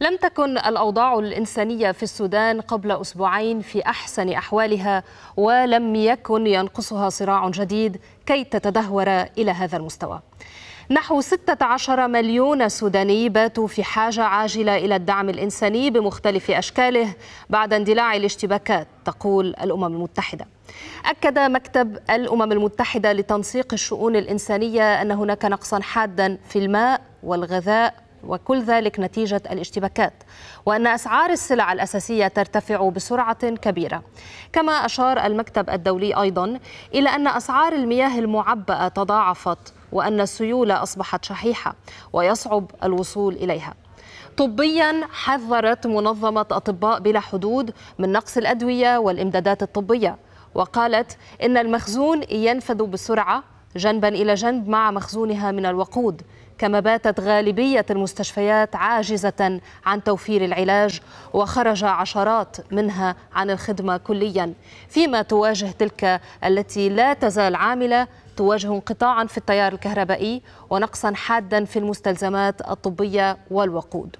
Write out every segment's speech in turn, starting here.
لم تكن الأوضاع الإنسانية في السودان قبل أسبوعين في أحسن أحوالها ولم يكن ينقصها صراع جديد كي تتدهور إلى هذا المستوى. نحو 16 مليون سوداني باتوا في حاجة عاجلة إلى الدعم الإنساني بمختلف أشكاله بعد اندلاع الاشتباكات تقول الأمم المتحدة. أكد مكتب الأمم المتحدة لتنسيق الشؤون الإنسانية أن هناك نقصا حادا في الماء والغذاء وكل ذلك نتيجة الاشتباكات وأن أسعار السلع الأساسية ترتفع بسرعة كبيرة. كما أشار المكتب الدولي أيضا إلى أن أسعار المياه المعبأة تضاعفت وأن السيولة أصبحت شحيحة ويصعب الوصول إليها. طبيا حذرت منظمة أطباء بلا حدود من نقص الأدوية والإمدادات الطبية وقالت إن المخزون ينفذ بسرعة جنبا إلى جنب مع مخزونها من الوقود كما باتت غالبية المستشفيات عاجزة عن توفير العلاج وخرج عشرات منها عن الخدمة كليا. فيما تواجه تلك التي لا تزال عاملة تواجه انقطاعا في التيار الكهربائي ونقصا حادا في المستلزمات الطبية والوقود.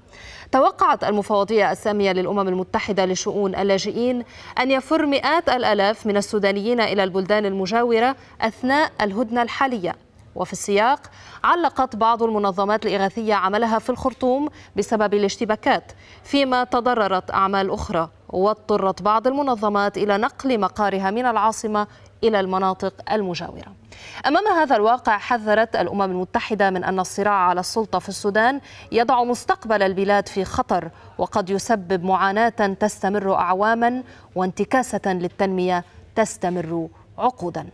توقعت المفوضية السامية للأمم المتحدة لشؤون اللاجئين أن يفر مئات الآلاف من السودانيين إلى البلدان المجاورة أثناء الهدنة الحالية. وفي السياق علقت بعض المنظمات الإغاثية عملها في الخرطوم بسبب الاشتباكات فيما تضررت أعمال أخرى واضطرت بعض المنظمات إلى نقل مقارها من العاصمة إلى المناطق المجاورة. أمام هذا الواقع حذرت الأمم المتحدة من أن الصراع على السلطة في السودان يضع مستقبل البلاد في خطر وقد يسبب معاناة تستمر أعواما وانتكاسة للتنمية تستمر عقودا.